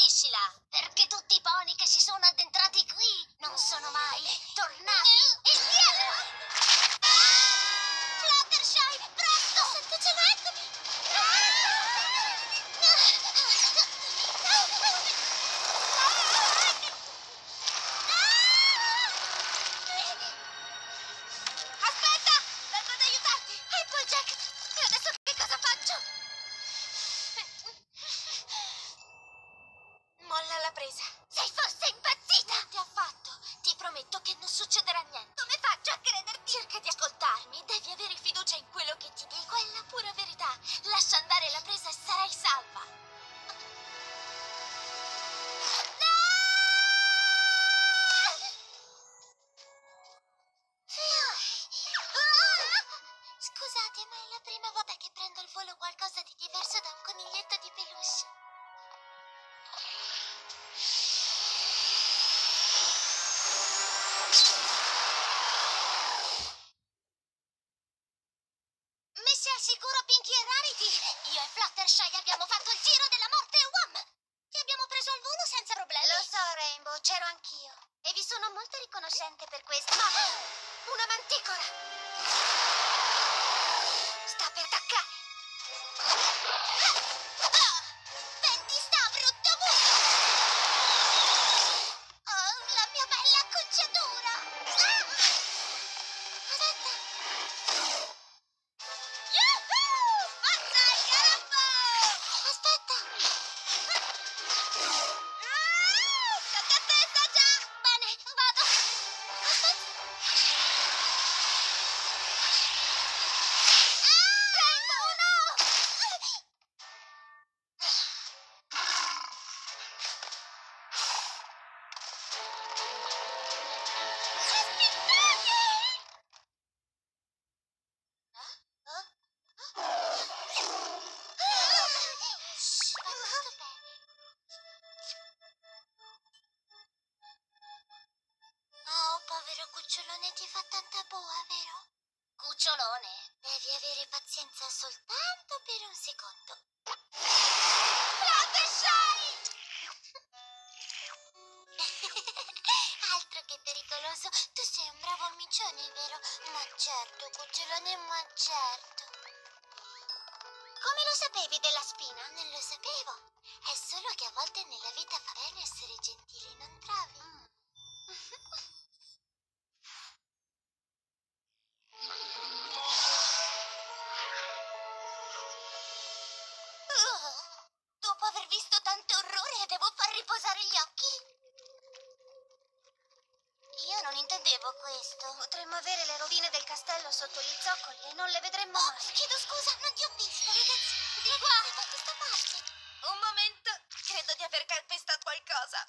finiscila! Perché tutti i pony che si sono addentrati qui non sono mai tornati indietro! Che non succederà niente. Come faccio a crederti? Cerca di ascoltarmi. Devi avere fiducia in quello che ti dico. È la pura verità. Fluttershy abbiamo fatto il giro della morte e Wham! Ti abbiamo preso al volo senza problemi. Lo so, Rainbow, c'ero anch'io. E vi sono molto riconoscente per questo. Ma... Una manticora! Cucciolone, ti fa tanta boa, vero? Cucciolone? Devi avere pazienza soltanto per un secondo. Fluttershy! Altro che pericoloso, tu sei un bravo micione, vero? Ma certo, cucciolone, ma certo. Come lo sapevi della spina? Non lo sapevo. È solo che a volte nella vita fa visto tanto orrore, devo far riposare gli occhi. Io non intendevo questo. Potremmo avere le rovine del castello sotto gli zoccoli e non le vedremmo Oh, mai. chiedo scusa, non ti ho visto. Ragazzi, di qua, da questa parte. Un momento, credo di aver calpestato qualcosa.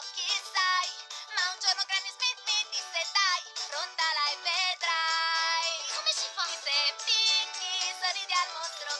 Occhi, sai. Ma un giorno Granny Smith mi disse dai, rondala e vedrai. Come si fa? Se Pinky sorridi al mostro